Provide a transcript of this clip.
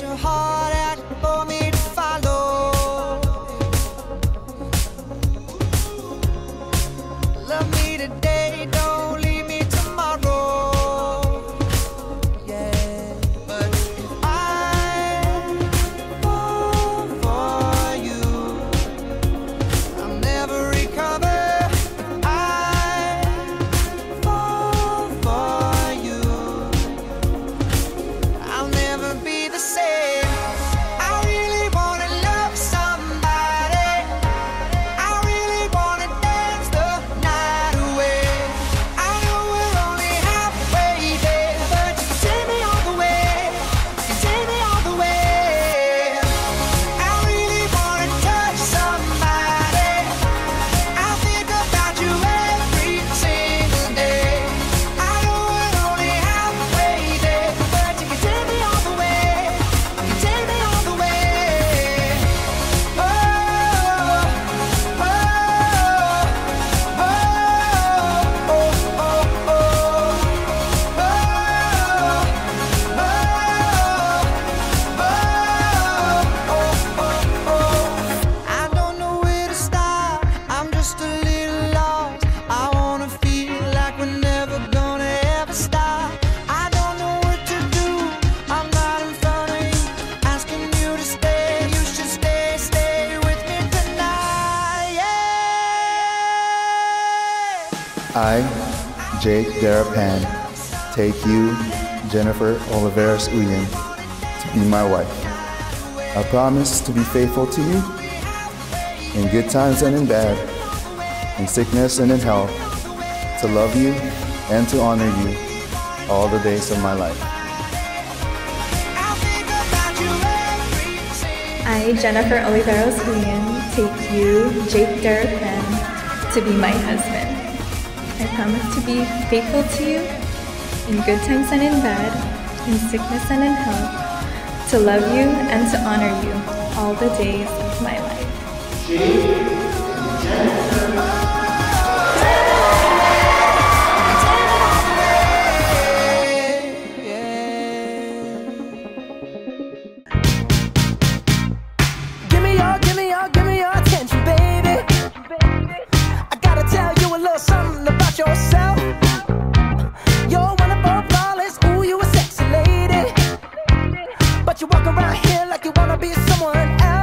your heart out for me. I, Jake Darapan, take you, Jennifer Oliveras Uyen, to be my wife. I promise to be faithful to you in good times and in bad, in sickness and in health, to love you and to honor you all the days of my life. I, Jennifer Oliveros Uyen, take you, Jake Darapan, to be my husband. I promise to be faithful to you in good times and in bad, in sickness and in health, to love you and to honor you all the days of my life. You walk around here like you wanna be someone else.